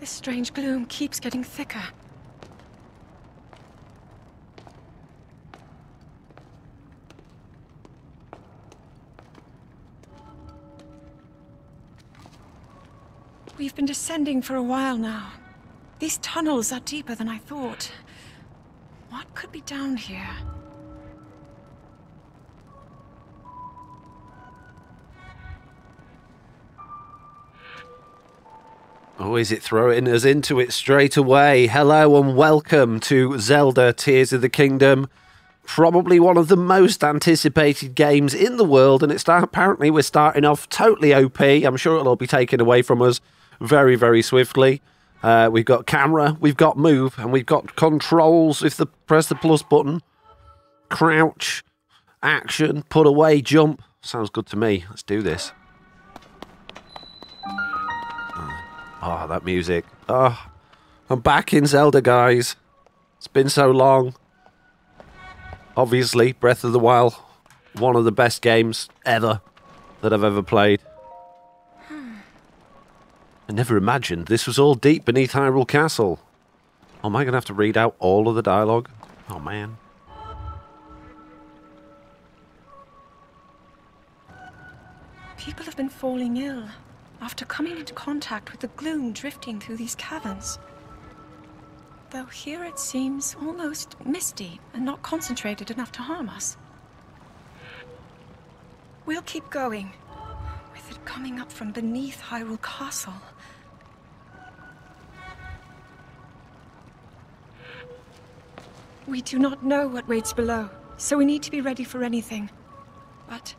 This strange gloom keeps getting thicker. We've been descending for a while now. These tunnels are deeper than I thought. What could be down here? Is it throwing us into it straight away? Hello and welcome to Zelda Tears of the Kingdom. Probably one of the most anticipated games in the world, and it's apparently we're starting off totally OP. I'm sure it'll all be taken away from us very, very swiftly. Uh, we've got camera, we've got move, and we've got controls. If the press the plus button, crouch, action, put away, jump. Sounds good to me. Let's do this. Oh, that music. Oh, I'm back in Zelda, guys. It's been so long. Obviously, Breath of the Wild, one of the best games ever that I've ever played. I never imagined this was all deep beneath Hyrule Castle. Oh, am I going to have to read out all of the dialogue? Oh, man. People have been falling ill after coming into contact with the gloom drifting through these caverns. Though here it seems almost misty and not concentrated enough to harm us. We'll keep going, with it coming up from beneath Hyrule Castle. We do not know what waits below, so we need to be ready for anything. But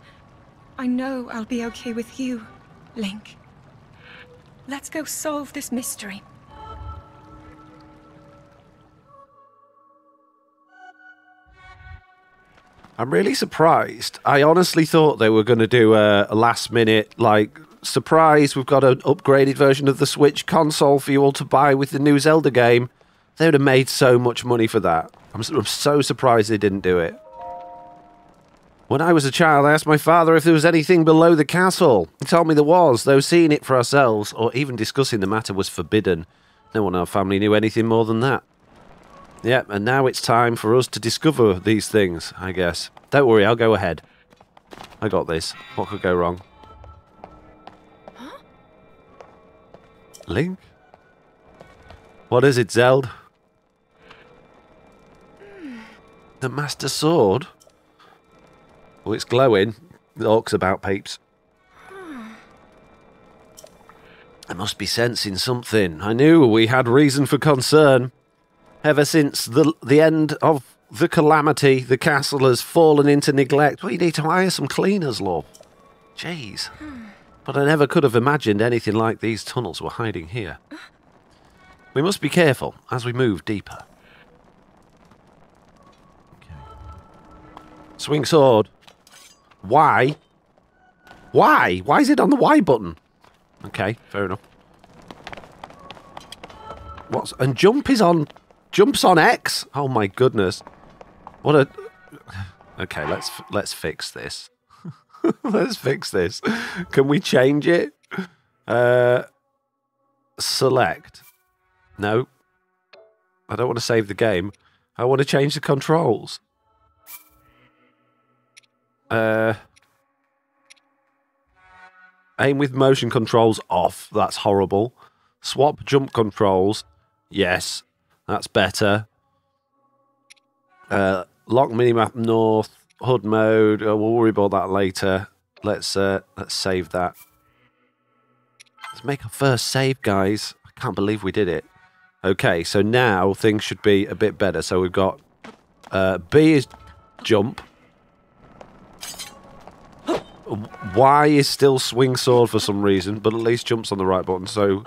I know I'll be okay with you, Link. Let's go solve this mystery. I'm really surprised. I honestly thought they were going to do a, a, last minute, like, surprise. We've got an upgraded version of the Switch console for you all to buy with the new Zelda game. They would have made so much money for that. I'm, I'm so surprised they didn't do it. When I was a child, I asked my father if there was anything below the castle. He told me there was, though seeing it for ourselves or even discussing the matter was forbidden. No one in our family knew anything more than that. Yep, and now it's time for us to discover these things, I guess. Don't worry, I'll go ahead. I got this. What could go wrong? Huh? Link? What is it, Zeld? Hmm. The Master Sword? Oh, it's glowing. The orc's about, peeps. I must be sensing something. I knew we had reason for concern. Ever since the the end of the calamity, the castle has fallen into neglect. We need to hire some cleaners, love. Jeez. But I never could have imagined anything like these tunnels were hiding here. We must be careful as we move deeper. Swing sword. Why? Why? Why is it on the Y button? Okay, fair enough. What's and jump is on jumps on X? Oh my goodness. What a Okay, let's let's fix this. let's fix this. Can we change it? Uh select. No. I don't want to save the game. I want to change the controls. Uh, aim with motion controls off. That's horrible. Swap jump controls. Yes, that's better. Uh, lock minimap north. HUD mode. Oh, we'll worry about that later. Let's uh, let's save that. Let's make our first save, guys. I can't believe we did it. Okay, so now things should be a bit better. So we've got uh, B is jump. Y is still swing sword for some reason, but at least jumps on the right button. So,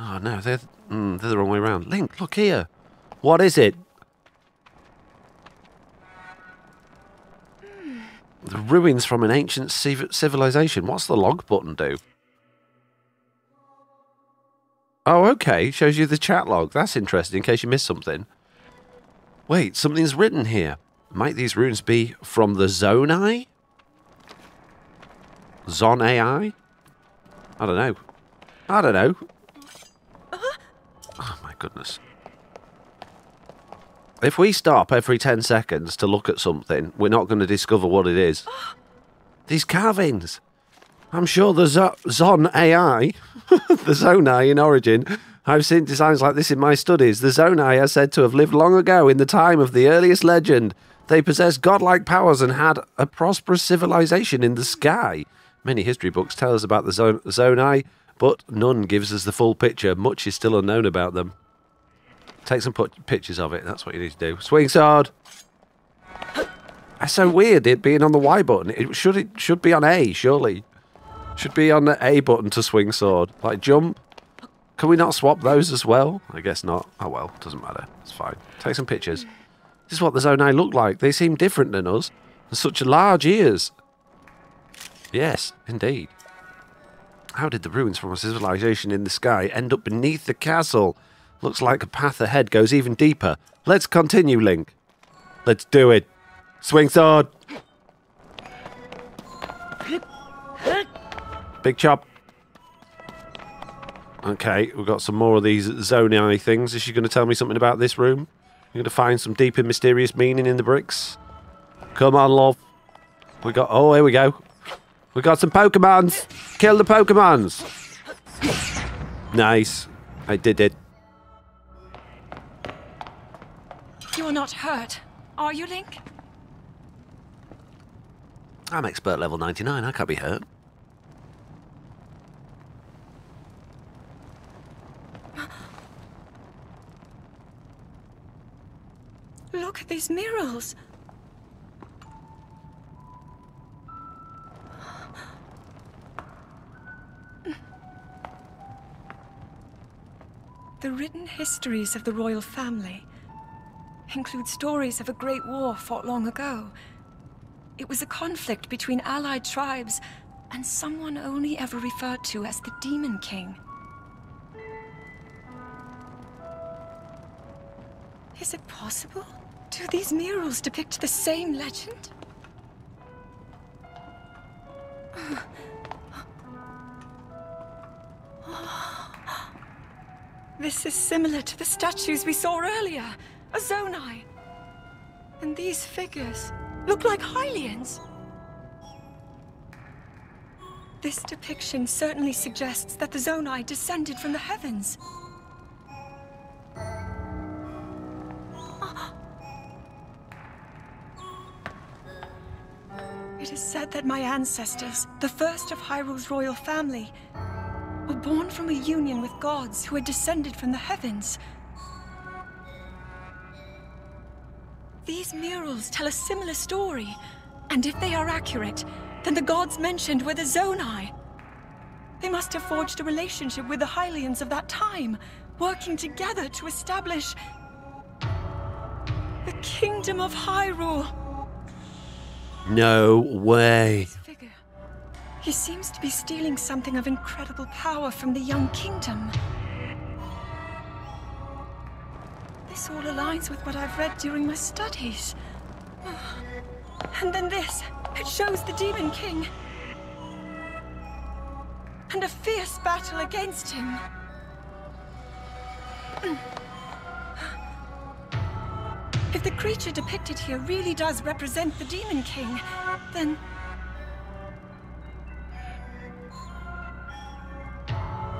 oh no, they're mm, they're the wrong way around. Link, look here. What is it? The ruins from an ancient civilization. What's the log button do? Oh, okay. Shows you the chat log. That's interesting in case you missed something. Wait, something's written here. Might these ruins be from the Zonai? Zon AI? I don't know. I don't know. Oh my goodness. If we stop every 10 seconds to look at something, we're not going to discover what it is. These carvings. I'm sure the Zo- Zon AI, the Zonai in origin, I've seen designs like this in my studies. The Zonai are said to have lived long ago in the time of the earliest legend. They possessed godlike powers and had a prosperous civilization in the sky. Many history books tell us about the Zon- Zonai, but none gives us the full picture. Much is still unknown about them. Take some pictures of it. That's what you need to do. Swing sword. That's so weird. It being on the Y button. It should it should be on A. Surely, should be on the A button to swing sword. Like jump. Can we not swap those as well? I guess not. Oh well, doesn't matter. It's fine. Take some pictures. This is what the Zonai look like. They seem different than us. And such large ears. Yes, indeed. How did the ruins from a civilization in the sky end up beneath the castle? Looks like a path ahead goes even deeper. Let's continue, Link. Let's do it. Swing sword. Big chop. Okay, we've got some more of these Zonai things. Is she going to tell me something about this room? You're going to find some deep and mysterious meaning in the bricks? Come on, love. We got. Oh, here we go. We got some Pokemons. Kill the Pokemons. Nice. I did it. You are not hurt, are you, Link? I'm expert level 99. I can't be hurt. Look at these murals. The written histories of the royal family include stories of a great war fought long ago. It was a conflict between allied tribes and someone only ever referred to as the Demon King. Is it possible? Do these murals depict the same legend? This is similar to the statues we saw earlier, a Zonai. And these figures look like Hylians. This depiction certainly suggests that the Zonai descended from the heavens. It is said that my ancestors, the first of Hyrule's royal family, were born from a union with gods who had descended from the heavens. These murals tell a similar story, and if they are accurate, then the gods mentioned were the Zonai. They must have forged a relationship with the Hylians of that time, working together to establish the Kingdom of Hyrule. No way. He seems to be stealing something of incredible power from the young kingdom. This all aligns with what I've read during my studies. And then this. It shows the Demon King. And a fierce battle against him. If the creature depicted here really does represent the Demon King, then...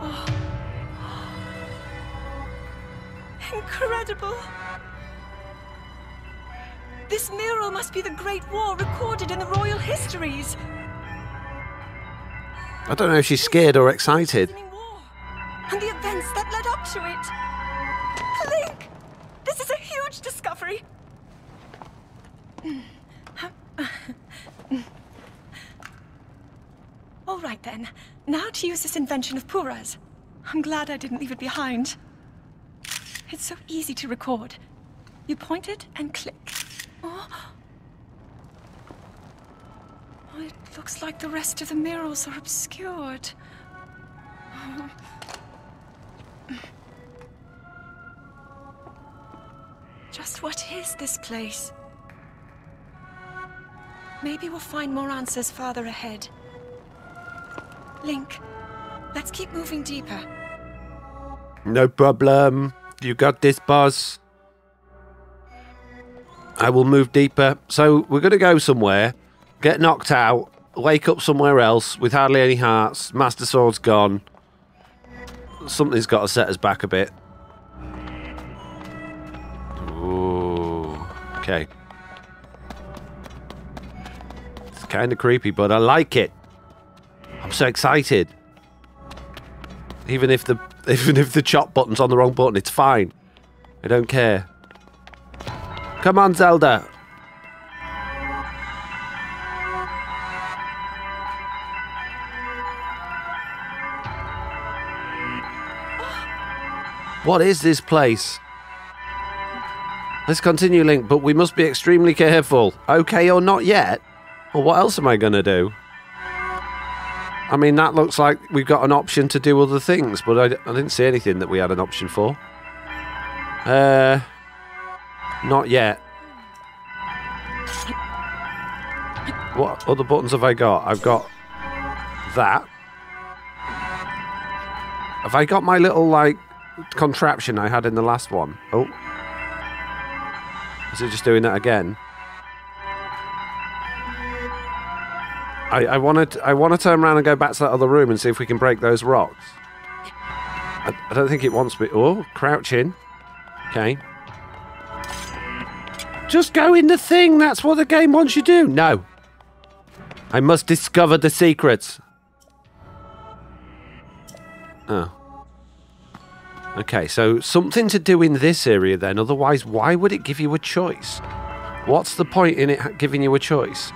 Oh. Incredible! This mural must be the Great War recorded in the royal histories. I don't know if she's scared or excited. And the events that led up to it. Link! This is a huge discovery. All right then. Now to use this invention of Purah's. I'm glad I didn't leave it behind. It's so easy to record. You point it and click. Oh. Oh, it looks like the rest of the murals are obscured. Oh. Just what is this place? Maybe we'll find more answers farther ahead. Link, let's keep moving deeper. No problem. You got this, Buzz. I will move deeper. So we're going to go somewhere, get knocked out, wake up somewhere else with hardly any hearts. Master Sword's gone. Something's got to set us back a bit. Ooh. Okay. It's kind of creepy, but I like it. I'm so excited. Even if the even if the chop button's on the wrong button, it's fine. I don't care. Come on, Zelda. What is this place? Let's continue, Link, but we must be extremely careful. Okay or not yet? Well, what else am I going to do? I mean, that looks like we've got an option to do other things, but I, I didn't see anything that we had an option for. Uh, not yet. What other buttons have I got? I've got that. Have I got my little, like, contraption I had in the last one? Oh. Is it just doing that again? I, I want to I want to turn around and go back to that other room and see if we can break those rocks. I, I don't think it wants me. Oh, crouching. Okay. Just go in the thing. That's what the game wants you to do. No. I must discover the secrets. Oh. Okay, so something to do in this area then. Otherwise, why would it give you a choice? What's the point in it giving you a choice?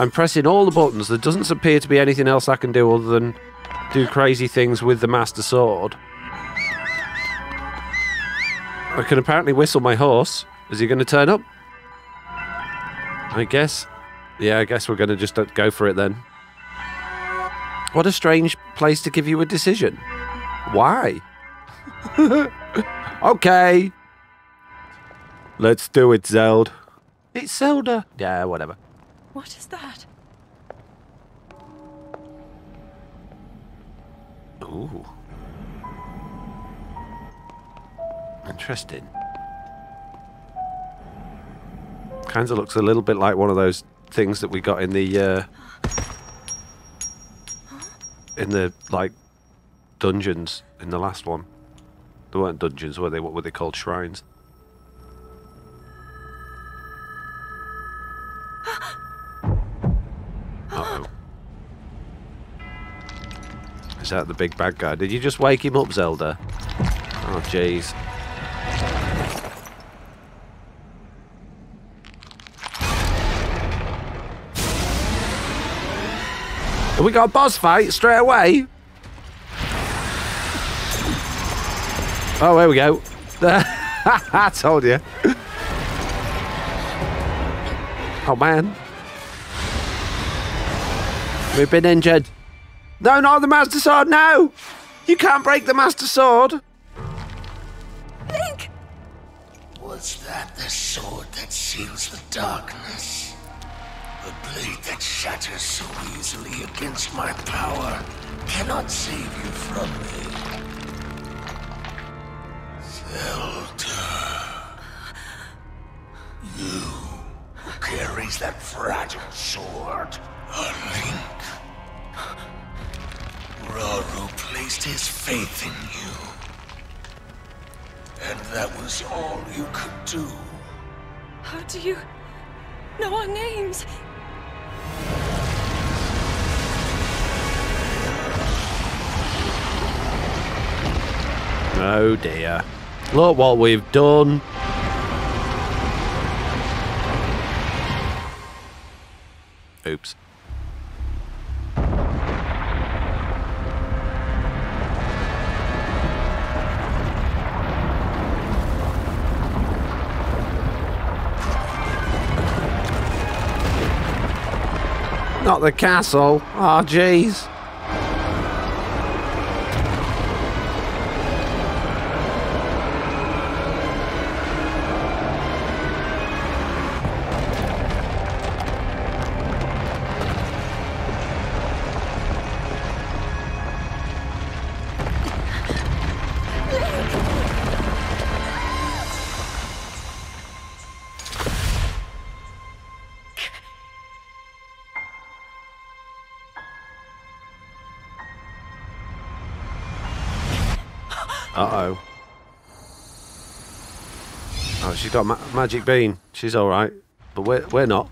I'm pressing all the buttons. There doesn't appear to be anything else I can do other than do crazy things with the Master Sword. I can apparently whistle my horse. Is he going to turn up? I guess. Yeah, I guess we're going to just uh, go for it then. What a strange place to give you a decision. Why? okay. Let's do it, Zelda. It's Zelda. Yeah, whatever. What is that? Ooh. Interesting. Kinda looks a little bit like one of those things that we got in the uh, in the like dungeons in the last one. They weren't dungeons, were they? What were they called? Shrines. Is that the big bad guy? Did you just wake him up, Zelda? Oh, jeez. Have we got a boss fight straight away? Oh, there we go. I told you. Oh, man. We've been injured. No, not the Master Sword, no! You can't break the Master Sword! Link! Was that the sword that seals the darkness? The blade that shatters so easily against my power cannot save you from me. Zelda. You who carries that fragile sword. A link. Rauru placed his faith in you. And that was all you could do. How do you know our names? Oh dear. Look what we've done. Oops. The castle. Oh, jeez. She's got ma magic bean. She's all right, but we're we're not.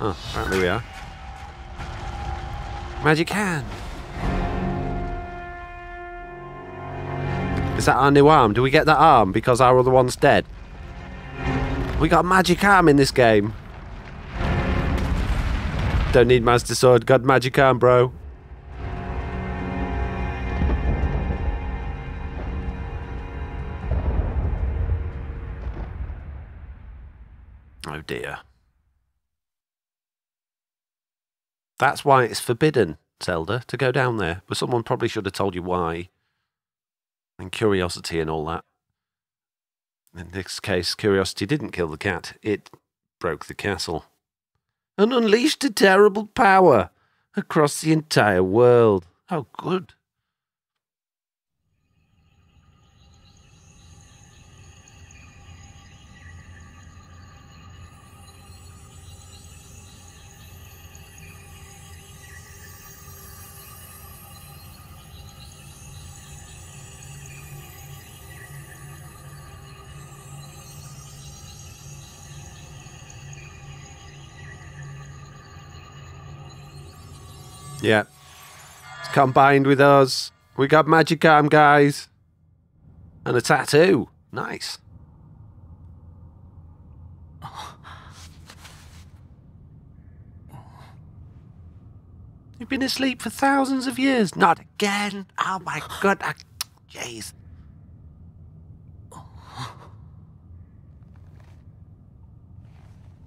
Ah, oh, apparently we are. Magic hand. Is that our new arm? Do we get that arm because our other one's dead? We got magic arm in this game. Don't need master sword. Got magic arm, bro. Dear. That's why it's forbidden, Zelda, to go down there. But someone probably should have told you why. And curiosity and all that. In this case, curiosity didn't kill the cat, it broke the castle. And unleashed a terrible power across the entire world. Oh, good. Yeah. It's combined with us. We got magic arm, guys. And a tattoo. Nice. You've been asleep for thousands of years. Not again. Oh my god. Ah, jeez.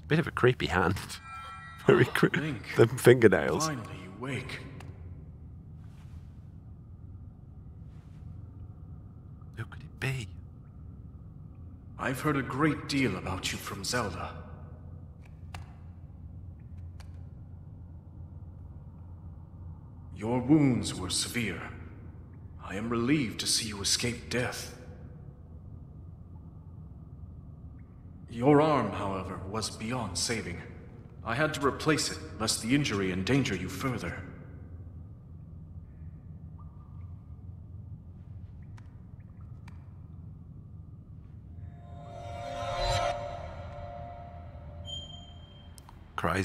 Bit of a creepy hand. Very oh, creepy. the fingernails. Finally, you wake. Who could it be? I've heard a great deal about you from Zelda. Your wounds were severe. I am relieved to see you escape death. Your arm, however, was beyond saving. I had to replace it, lest the injury endanger you further.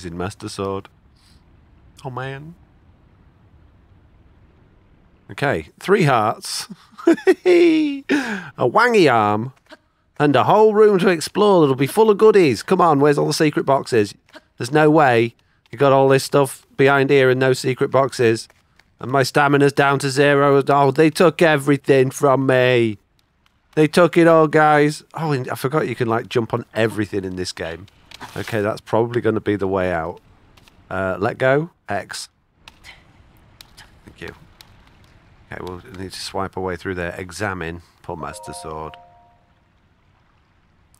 In Master Sword. Oh man. Okay, three hearts, a wangy arm, and a whole room to explore that'll be full of goodies. Come on, where's all the secret boxes? There's no way you got all this stuff behind here and no secret boxes. And my stamina's down to zero. Oh, they took everything from me. They took it all, guys. Oh, I forgot you can like jump on everything in this game. Okay, that's probably going to be the way out. Uh, let go. X. Thank you. Okay, we'll need to swipe our way through there. Examine. Pull Master Sword.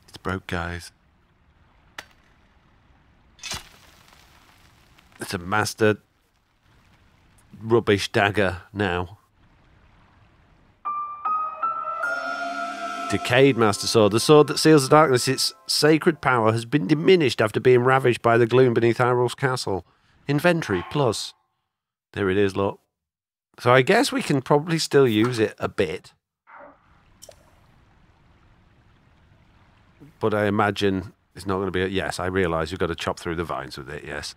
It's broke, guys. It's a Master Rubbish Dagger now. Decayed Master Sword. The sword that seals the darkness, its sacred power has been diminished after being ravaged by the gloom beneath Hyrule's castle. Inventory plus. There it is, look. So I guess we can probably still use it a bit. But I imagine it's not going to be. A, yes, I realise you've got to chop through the vines with it. Yes.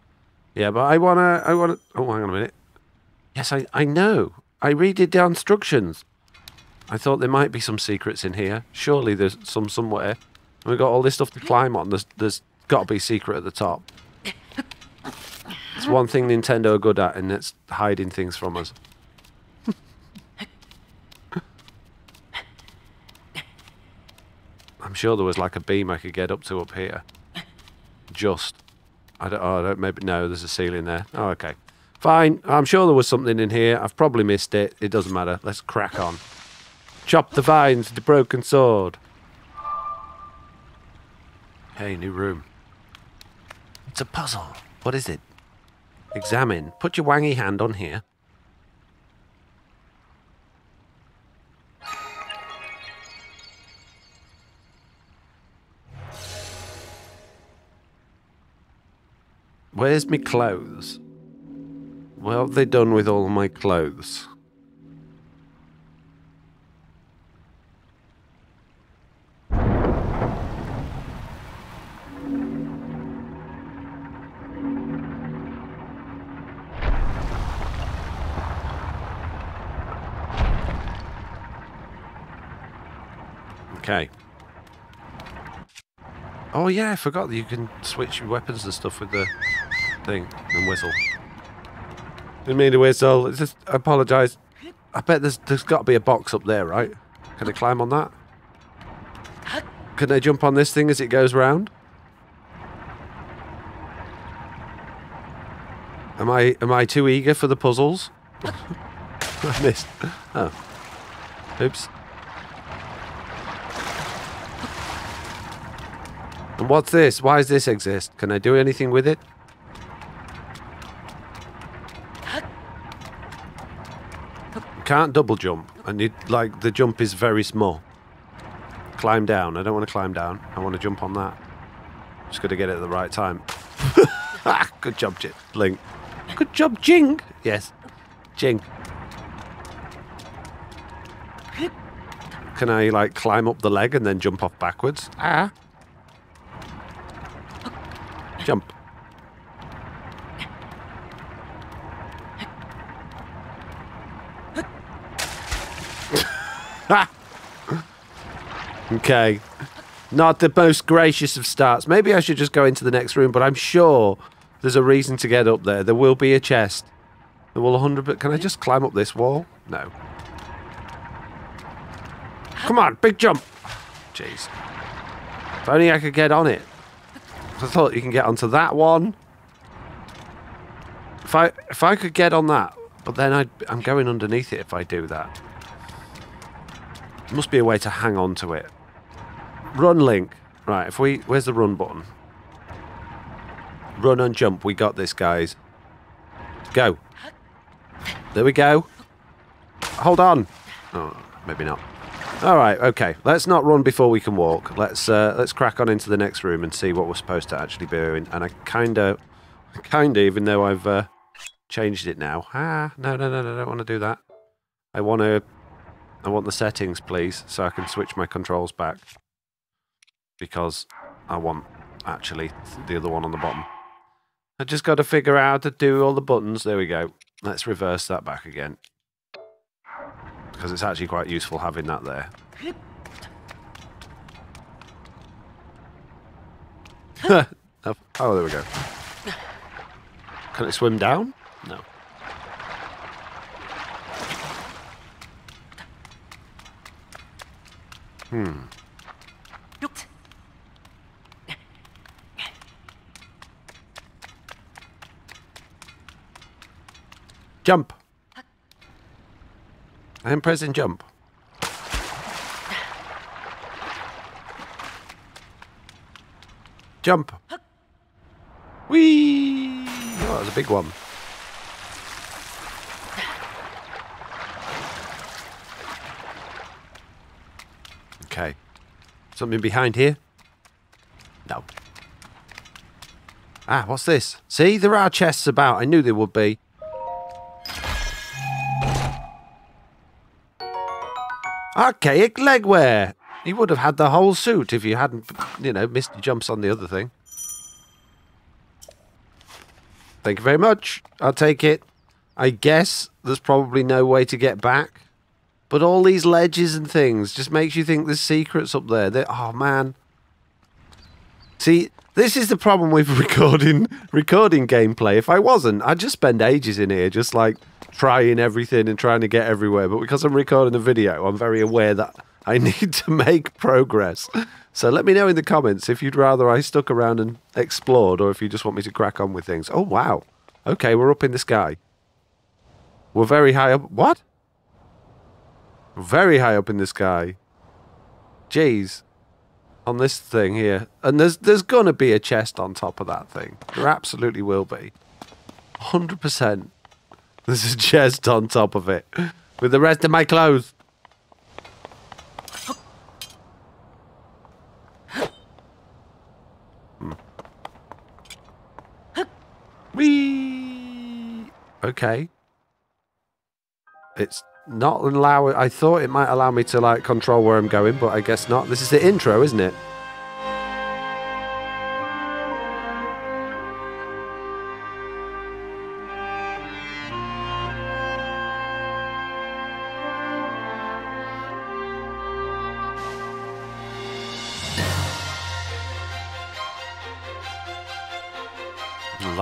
Yeah, but I wanna. I wanna. Oh, hang on a minute. Yes, I. I know. I redid the instructions. I thought there might be some secrets in here. Surely there's some somewhere. We've got all this stuff to climb on. There's, there's got to be a secret at the top. It's one thing Nintendo are good at, and it's hiding things from us. I'm sure there was like a beam I could get up to up here. Just. I don't, oh, I don't, maybe, no, there's a ceiling there. Oh, okay. Fine. I'm sure there was something in here. I've probably missed it. It doesn't matter. Let's crack on. Chop the vines with the broken sword. Hey, new room. It's a puzzle. What is it? Examine. Put your wangy hand on here. Where's my clothes? What have they done with all my clothes? Okay. Oh yeah, I forgot that you can switch your weapons and stuff with the thing and whistle. Didn't mean to whistle. It's just I apologise. I bet there's there's got to be a box up there, right? Can I climb on that? Can I jump on this thing as it goes round? Am I am I too eager for the puzzles? I missed. Oh. Oops. What's this? Why does this exist? Can I do anything with it? Can't double jump. I need, like, the jump is very small. Climb down. I don't want to climb down. I want to jump on that. Just got to get it at the right time. Good job, J Link. Good job, Jing. Yes. Jing. Can I, like, climb up the leg and then jump off backwards? Ah. Jump. okay. Not the most gracious of starts. Maybe I should just go into the next room, but I'm sure there's a reason to get up there. There will be a chest. There will 100 but can I just climb up this wall? No. Come on, big jump. Jeez. If only I could get on it. I thought you can get onto that one. If I if I could get on that, but then i I'm going underneath it if I do that. There must be a way to hang on to it. Run link. Right, if we where's the run button? Run and jump. We got this, guys. Go. There we go. Hold on. Oh, maybe not. All right, okay. Let's not run before we can walk. Let's uh, let's crack on into the next room and see what we're supposed to actually be doing. And I kind of, kind of, even though I've uh, changed it now. Ah, no, no, no, no, I don't want to do that. I want to, I want the settings, please, so I can switch my controls back. Because I want actually the other one on the bottom. I just got to figure out how to do all the buttons. There we go. Let's reverse that back again because it's actually quite useful having that there. oh, there we go. Can it swim down? No. Hmm. Jump. I'm pressing jump. Jump. Whee! Oh, that was a big one. Okay. Something behind here? No. Ah, what's this? See, there are chests about. I knew there would be. Archaic legwear. He would have had the whole suit if you hadn't, you know, missed jumps on the other thing. Thank you very much. I'll take it. I guess there's probably no way to get back. But all these ledges and things just makes you think there's secrets up there. They're, oh, man. See, this is the problem with recording recording gameplay. If I wasn't, I'd just spend ages in here just like trying everything and trying to get everywhere. But because I'm recording the video, I'm very aware that I need to make progress. So let me know in the comments if you'd rather I stuck around and explored or if you just want me to crack on with things. Oh, wow. Okay, we're up in the sky. We're very high up. What? Very high up in the sky. Jeez. On this thing here. And there's there's going to be a chest on top of that thing. There absolutely will be. 100%. There's a chest on top of it. With the rest of my clothes. Hmm. Okay. It's not allow. I thought it might allow me to like control where I'm going, but I guess not. This is the intro, isn't it?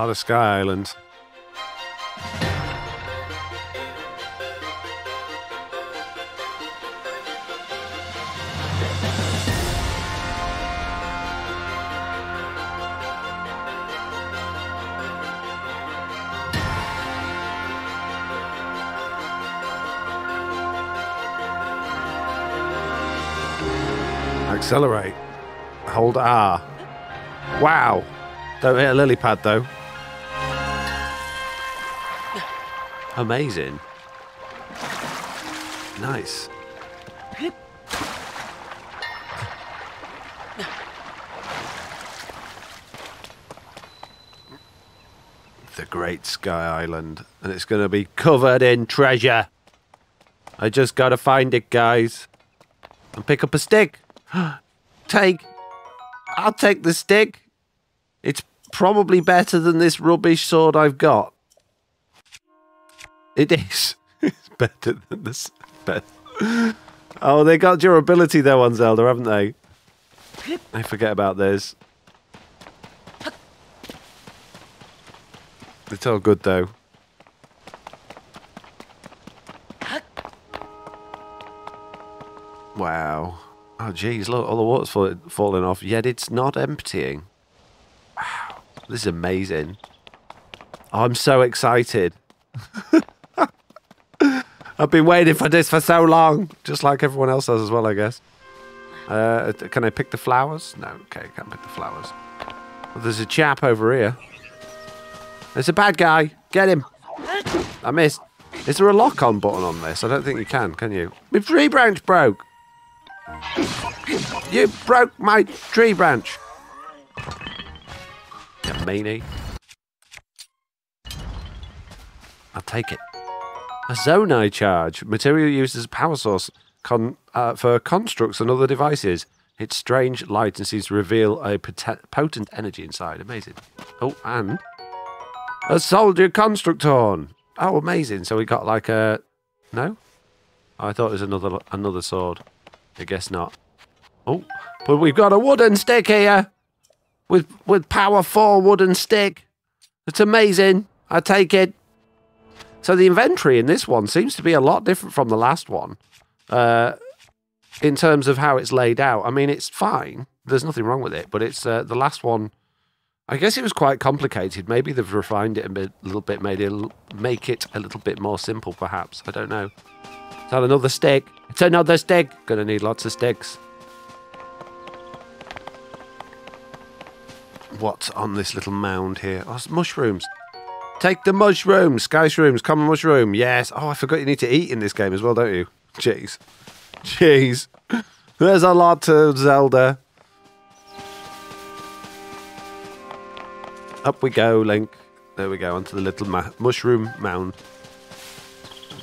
Of Sky Islands. Accelerate. Hold R. Wow. Don't hit a lily pad though. Amazing. Nice. The Great Sky Island. And it's going to be covered in treasure. I just got to find it, guys. And pick up a stick. take. I'll take the stick. It's probably better than this rubbish sword I've got. It is. it's better than this. Better. Oh, they got durability though on Zelda, haven't they? I forget about this. It's all good though. Wow. Oh, geez, look, all the water's fall- falling off, yet it's not emptying. Wow, this is amazing. Oh, I'm so excited. I've been waiting for this for so long, just like everyone else does as well, I guess. Uh, can I pick the flowers? No, okay, can't pick the flowers. Well, there's a chap over here. There's a bad guy. Get him. I missed. Is there a lock-on button on this? I don't think you can, can you? My tree branch broke. You broke my tree branch. You meanie. I'll take it. A Zonai charge, material used as a power source con, uh, for constructs and other devices. Its strange light and seems to reveal a potent, energy inside. Amazing. Oh, and a soldier construct horn. Oh, amazing. So we got like a no. I thought it was another another sword. I guess not. Oh, but we've got a wooden stick here with with power four wooden stick. It's amazing. I take it. So the inventory in this one seems to be a lot different from the last one, uh, in terms of how it's laid out. I mean, it's fine. There's nothing wrong with it, but it's uh, the last one. I guess it was quite complicated. Maybe they've refined it a bit, little bit, made it make it a little bit more simple, perhaps. I don't know. That another stick? It's another stick. Gonna need lots of sticks. What's on this little mound here? Oh, it's mushrooms. Take the mushrooms. Sky shrooms. Common mushroom. Yes. Oh, I forgot you need to eat in this game as well, don't you? Jeez. Jeez. There's a lot to Zelda. Up we go, Link. There we go, onto the little mushroom mound.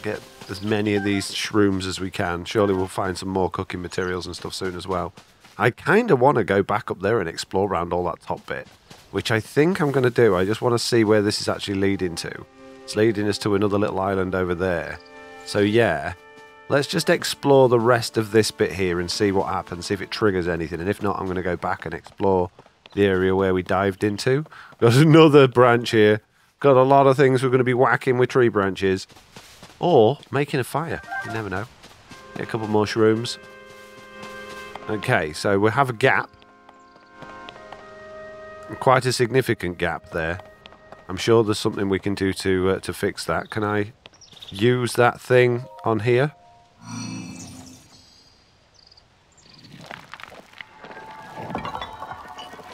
Get as many of these shrooms as we can. Surely we'll find some more cooking materials and stuff soon as well. I kind of want to go back up there and explore around all that top bit, which I think I'm going to do. I just want to see where this is actually leading to. It's leading us to another little island over there. So yeah, let's just explore the rest of this bit here and see what happens, see if it triggers anything. And if not, I'm going to go back and explore the area where we dived into. Got another branch here. Got a lot of things we're going to be whacking with tree branches. Or making a fire. You never know. Get a couple more shrooms. Okay, so we have a gap. Quite a significant gap there. I'm sure there's something we can do to uh, to fix that. Can I use that thing on here?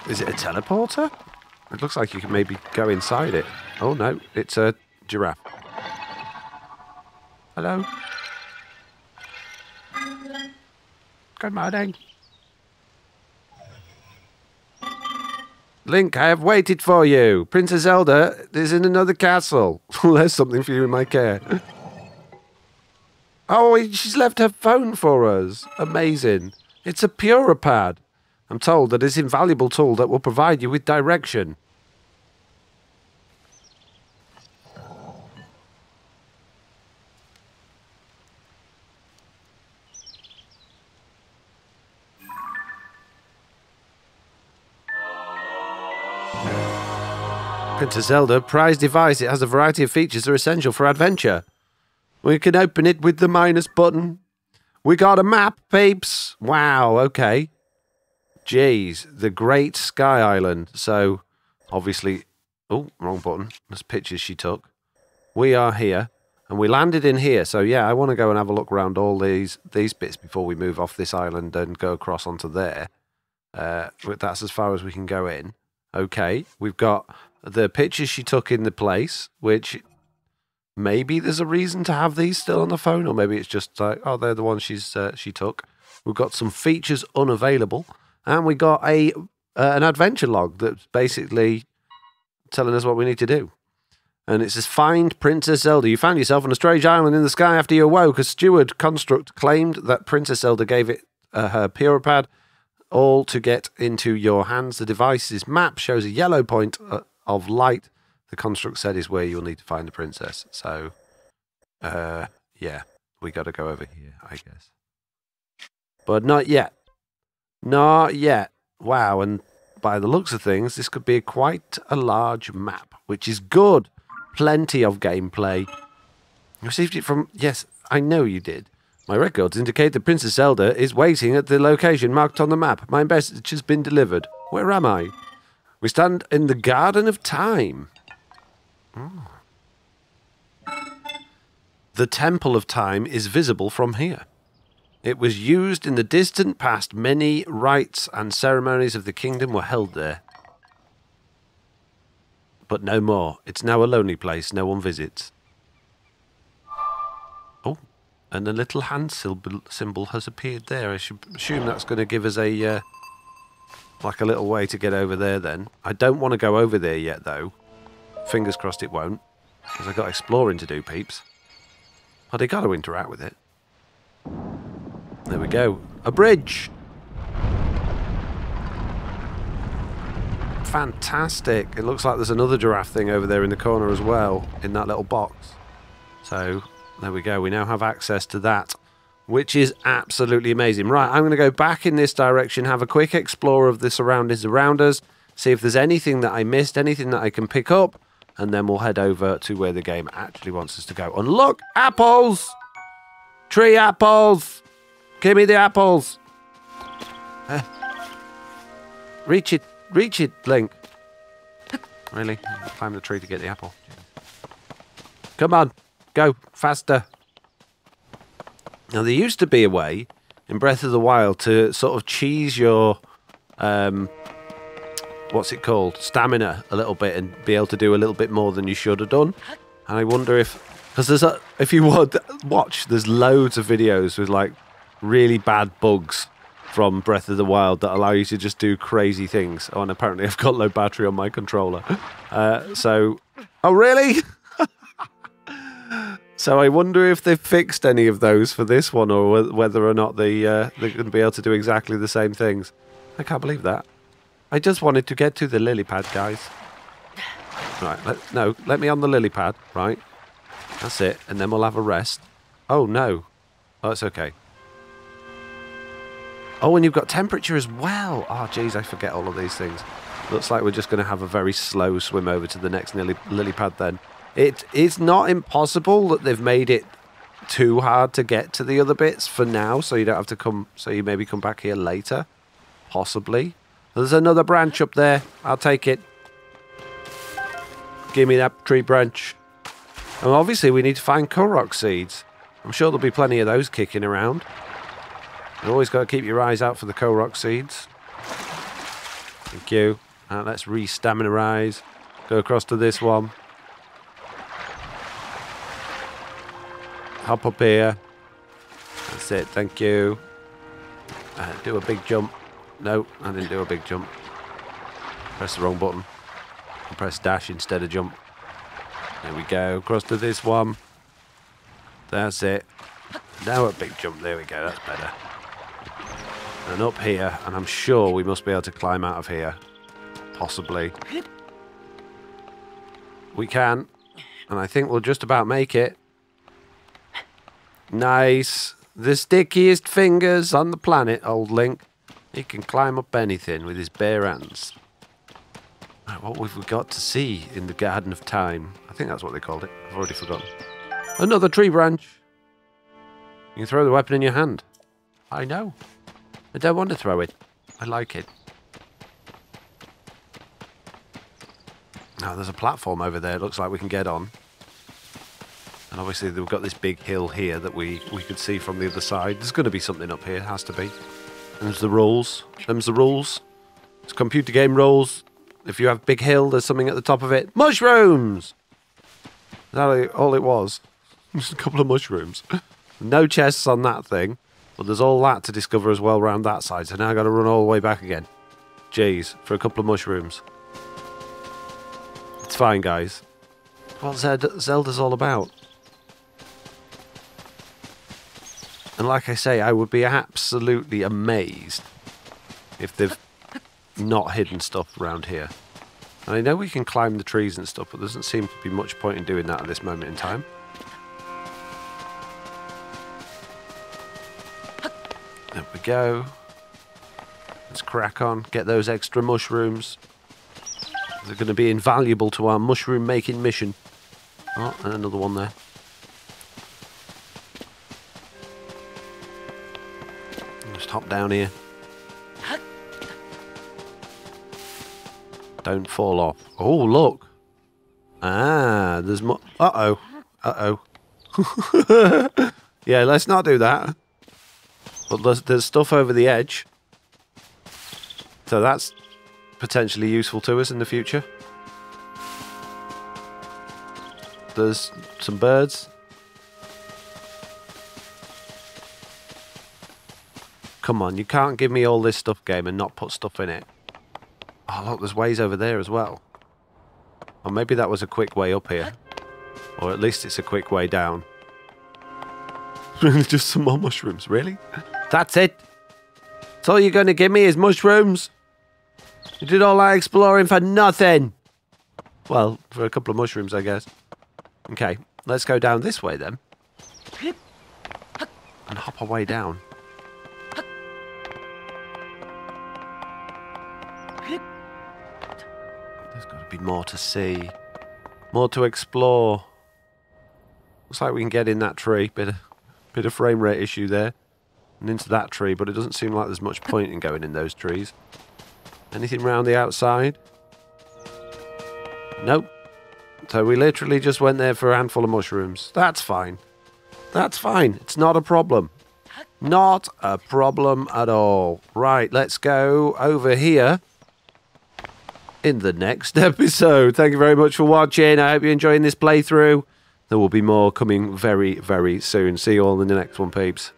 Is it a teleporter? It looks like you can maybe go inside it. Oh no, it's a giraffe. Hello. Good morning. Link, I have waited for you. Princess Zelda is in another castle. There's something for you in my care. Oh, she's left her phone for us. Amazing. It's a Purah Pad. I'm told that it's an invaluable tool that will provide you with direction. Princess Zelda, prized device. It has a variety of features that are essential for adventure. We can open it with the minus button. We got a map, peeps. Wow, okay. Jeez, the Great Sky Island. So, obviously, oh, wrong button. There's pictures she took. We are here, and we landed in here. So yeah, I want to go and have a look around all these these bits before we move off this island and go across onto there. Uh, but that's as far as we can go in. Okay, we've got the pictures she took in the place, which maybe there's a reason to have these still on the phone, or maybe it's just like, oh, they're the ones she's uh, she took. We've got some features unavailable, and we got a uh, an adventure log that's basically telling us what we need to do. And it says, Find Princess Zelda. You found yourself on a strange island in the sky after you awoke. A steward construct claimed that Princess Zelda gave it uh, Purah Pad all to get into your hands. The device's map shows a yellow point uh, of light. The construct said is where you'll need to find the princess. So, uh, yeah, we got to go over here, I guess. But not yet. Not yet. Wow, and by the looks of things, this could be quite a large map, which is good plenty of gameplay. Received it from. Yes, I know you did. My records indicate that Princess Zelda is waiting at the location marked on the map. My message has been delivered. Where am I? We stand in the Garden of Time. Oh. The Temple of Time is visible from here. It was used in the distant past. Many rites and ceremonies of the kingdom were held there but no more. It's now a lonely place no one visits. Oh, and a little hand symbol has appeared there. I should assume that's going to give us a, uh, like a little way to get over there then. I don't want to go over there yet though. Fingers crossed it won't, because I've got exploring to do, peeps. But I got to interact with it. There we go. A bridge! fantastic. It looks like there's another giraffe thing over there in the corner as well, in that little box. So, there we go. We now have access to that, which is absolutely amazing. Right, I'm going to go back in this direction, have a quick explore of the surroundings around us, see if there's anything that I missed, anything that I can pick up, and then we'll head over to where the game actually wants us to go. And look, apples! Tree apples! Give me the apples! Uh, reach it Reach it, Link. Really? Climb the tree to get the apple. Come on, go faster. Now there used to be a way in Breath of the Wild to sort of cheese your um, what's it called stamina a little bit and be able to do a little bit more than you should have done. And I wonder if because there's a if you would watch, there's loads of videos with like really bad bugs from Breath of the Wild that allow you to just do crazy things. Oh, and apparently I've got low battery on my controller. Uh, so, oh really? so I wonder if they've fixed any of those for this one, or whether or not they uh, they're going to be able to do exactly the same things. I can't believe that. I just wanted to get to the lily pad, guys. Right, let, no, let me on the lily pad, right? That's it, and then we'll have a rest. Oh no, oh, it's okay. Oh, and you've got temperature as well. Oh, geez, I forget all of these things. Looks like we're just going to have a very slow swim over to the next lily, lily pad then. It is not impossible that they've made it too hard to get to the other bits for now, so you don't have to come, so you maybe come back here later. Possibly. There's another branch up there. I'll take it. Give me that tree branch. And obviously we need to find Korok seeds. I'm sure there'll be plenty of those kicking around. You always got to keep your eyes out for the Korok seeds. Thank you. Uh, let's re-staminarize. Go across to this one. Hop up here. That's it, thank you. Uh, do a big jump. No, I didn't do a big jump. Press the wrong button. I press dash instead of jump. There we go. Across to this one. That's it. Now a big jump. There we go. That's better and up here, and I'm sure we must be able to climb out of here. Possibly. We can, and I think we'll just about make it. Nice. The stickiest fingers on the planet, old Link. He can climb up anything with his bare hands. Right, what have we got to see in the Garden of Time? I think that's what they called it. I've already forgotten. Another tree branch. You can throw the weapon in your hand. I know. I don't want to throw it. I like it. Now, there's a platform over there. It looks like we can get on. And obviously, we've got this big hill here that we, we could see from the other side. There's going to be something up here. Has to be. There's the rules. Them's the rules. It's computer game rules. If you have big hill, there's something at the top of it. Mushrooms! That all it was? Just a couple of mushrooms. No chests on that thing. But there's all that to discover as well around that side. So now i got to run all the way back again. Jeez, for a couple of mushrooms. It's fine, guys. What Zelda's all about. And like I say, I would be absolutely amazed if they've not hidden stuff around here. And I know we can climb the trees and stuff, but there doesn't seem to be much point in doing that at this moment in time. There we go. Let's crack on, get those extra mushrooms. They're going to be invaluable to our mushroom making mission. Oh, and another one there. Just hop down here. Don't fall off. Oh, look. Ah, there's more. Uh-oh. Uh-oh. yeah, let's not do that. But there's, there's stuff over the edge. So that's potentially useful to us in the future. There's some birds. Come on, you can't give me all this stuff game and not put stuff in it. Oh, look, there's ways over there as well. Or maybe that was a quick way up here. Or at least it's a quick way down. Just some more mushrooms, really? That's it? That's all you're going to give me is mushrooms? You did all that exploring for nothing. Well, for a couple of mushrooms, I guess. Okay, let's go down this way then. And hop our way down. Be more to see. More to explore. Looks like we can get in that tree. Bit of, bit of frame rate issue there. And into that tree, but it doesn't seem like there's much point in going in those trees. Anything round the outside? Nope. So we literally just went there for a handful of mushrooms. That's fine. That's fine. It's not a problem. Not a problem at all. Right, let's go over here in the next episode. Thank you very much for watching. I hope you're enjoying this playthrough. There will be more coming very, very soon. See you all in the next one, peeps.